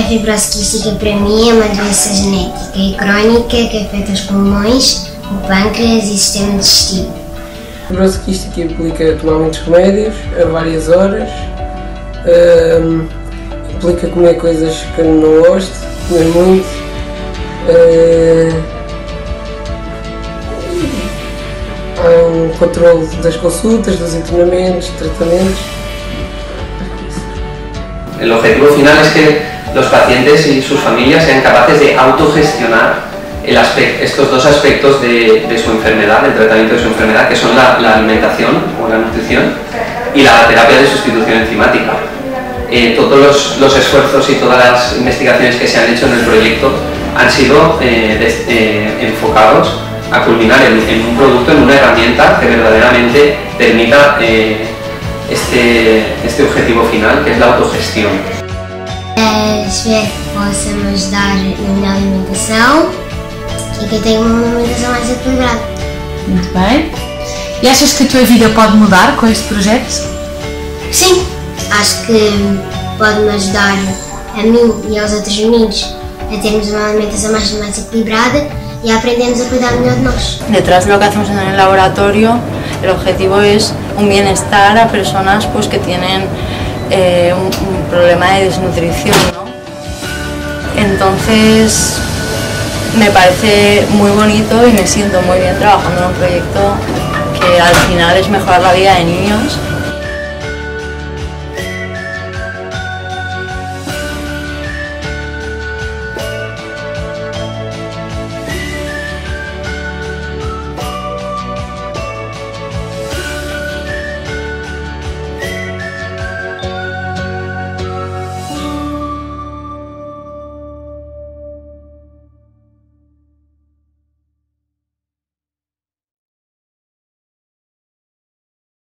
A fibrose quística para mim é uma doença genética e crónica que afeta os pulmões, o pâncreas e o sistema digestivo. A fibrose quística implica tomar muitos remédios a várias horas, hum, implica comer coisas que eu não gosto, comer muito. Hum, há um controle das consultas, dos internamentos, tratamentos. El objetivo final es que los pacientes y sus familias sean capaces de autogestionar estos dos aspectos de, su enfermedad, del tratamiento de su enfermedad, que son la, alimentación o la nutrición y la terapia de sustitución enzimática. Eh, todos los, esfuerzos y todas las investigaciones que se han hecho en el proyecto han sido eh, eh, enfocados a culminar en, un producto, en una herramienta que verdaderamente permita este, este objetivo final, que es la autogestión. Espero que possamos dar uma alimentação e que tenha uma alimentação mais equilibrada. Muito bem. E achas que a tua vida pode mudar com este projeto? Sim, acho que pode-me ajudar a mim e aos outros meninos a termos uma alimentação mais, mais equilibrada y aprendemos a cuidar mejor de nosotros. Detrás de lo que hacemos en el laboratorio, el objetivo es un bienestar a personas pues, que tienen eh, un, problema de desnutrición. Entonces, me parece muy bonito y me siento muy bien trabajando en un proyecto que al final es mejorar la vida de niños